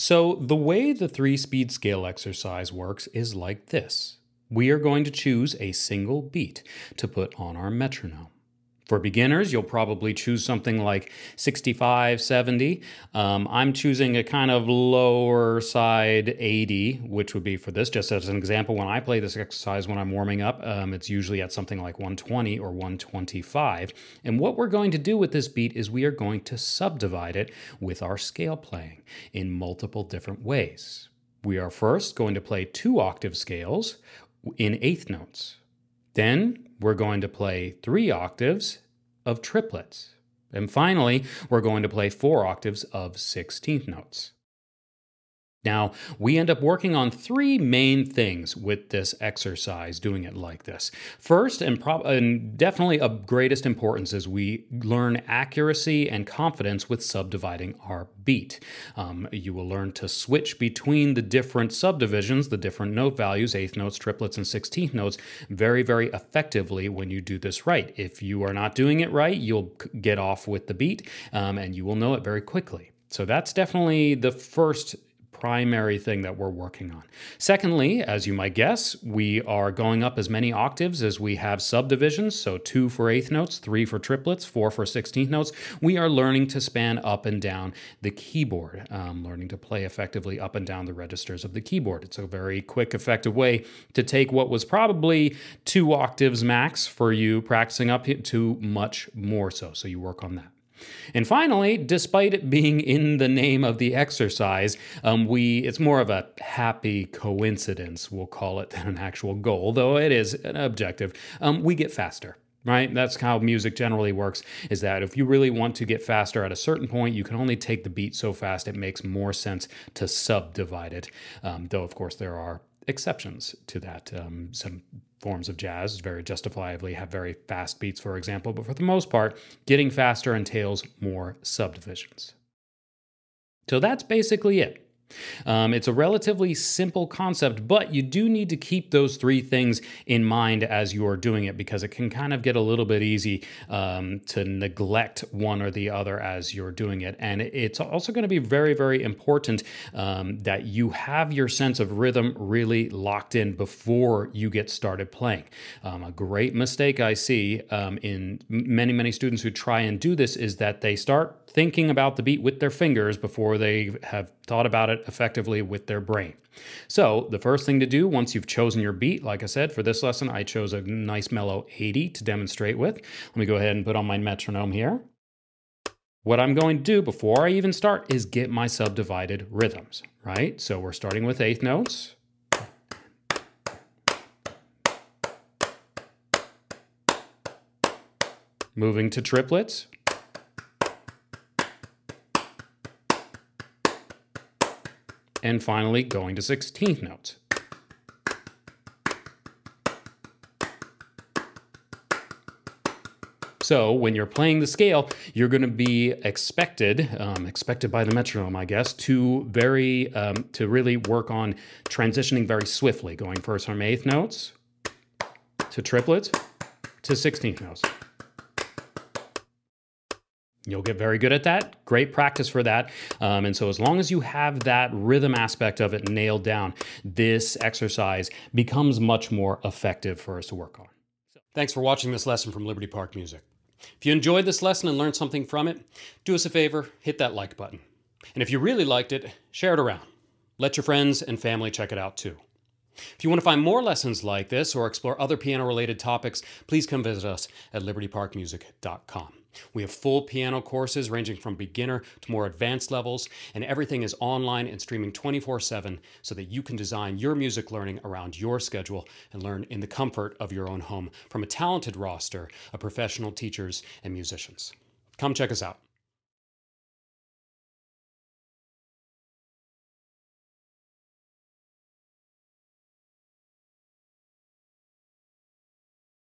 So, the way the three speed scale exercise works is like this we are going to choose a single beat to put on our metronome. For beginners, you'll probably choose something like 65, 70. Um, I'm choosing a kind of lower side 80, which would be for this. Just as an example, when I play this exercise when I'm warming up, um, it's usually at something like 120 or 125. And what we're going to do with this beat is we are going to subdivide it with our scale playing in multiple different ways. We are first going to play two octave scales in eighth notes. Then we're going to play three octaves of triplets. And finally, we're going to play four octaves of sixteenth notes. Now, we end up working on three main things with this exercise, doing it like this. First, and, and definitely of greatest importance, is we learn accuracy and confidence with subdividing our beat. Um, you will learn to switch between the different subdivisions, the different note values, eighth notes, triplets, and sixteenth notes, very, very effectively when you do this right. If you are not doing it right, you'll get off with the beat um, and you will know it very quickly. So that's definitely the first primary thing that we're working on. Secondly, as you might guess, we are going up as many octaves as we have subdivisions, so two for eighth notes, three for triplets, four for sixteenth notes. We are learning to span up and down the keyboard, um, learning to play effectively up and down the registers of the keyboard. It's a very quick, effective way to take what was probably two octaves max for you practicing up to much more so. So you work on that. And finally, despite it being in the name of the exercise, um, we it's more of a happy coincidence, we'll call it, than an actual goal, though it is an objective. Um, we get faster right that's how music generally works is that if you really want to get faster at a certain point you can only take the beat so fast it makes more sense to subdivide it um, though of course there are exceptions to that um, some forms of jazz very justifiably have very fast beats, for example, but for the most part, getting faster entails more subdivisions. So that's basically it. Um, it's a relatively simple concept, but you do need to keep those three things in mind as you are doing it because it can kind of get a little bit easy um, to neglect one or the other as you're doing it. And it's also going to be very, very important um, that you have your sense of rhythm really locked in before you get started playing. Um, a great mistake I see um, in many, many students who try and do this is that they start thinking about the beat with their fingers before they have thought about it effectively with their brain. So, the first thing to do once you've chosen your beat, like I said, for this lesson, I chose a nice mellow 80 to demonstrate with. Let me go ahead and put on my metronome here. What I'm going to do before I even start is get my subdivided rhythms, right? So, we're starting with eighth notes. Moving to triplets. And finally going to 16th notes. So when you're playing the scale, you're going to be expected, um, expected by the metronome, I guess, to very um, to really work on transitioning very swiftly, going first from eighth notes to triplets to 16th notes. You'll get very good at that. Great practice for that. Um, and so, as long as you have that rhythm aspect of it nailed down, this exercise becomes much more effective for us to work on. So, Thanks for watching this lesson from Liberty Park Music. If you enjoyed this lesson and learned something from it, do us a favor hit that like button. And if you really liked it, share it around. Let your friends and family check it out too. If you want to find more lessons like this or explore other piano related topics, please come visit us at libertyparkmusic.com. We have full piano courses ranging from beginner to more advanced levels, and everything is online and streaming 24 7 so that you can design your music learning around your schedule and learn in the comfort of your own home from a talented roster of professional teachers and musicians. Come check us out.